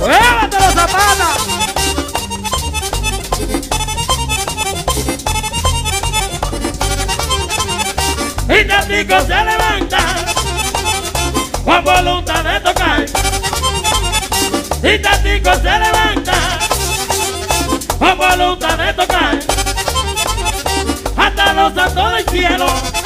¡Llévatelo, Zapata! Y Tatico se levanta con voluntad de tocar. Y Tatico se levanta con voluntad de tocar. Hasta los santos del cielo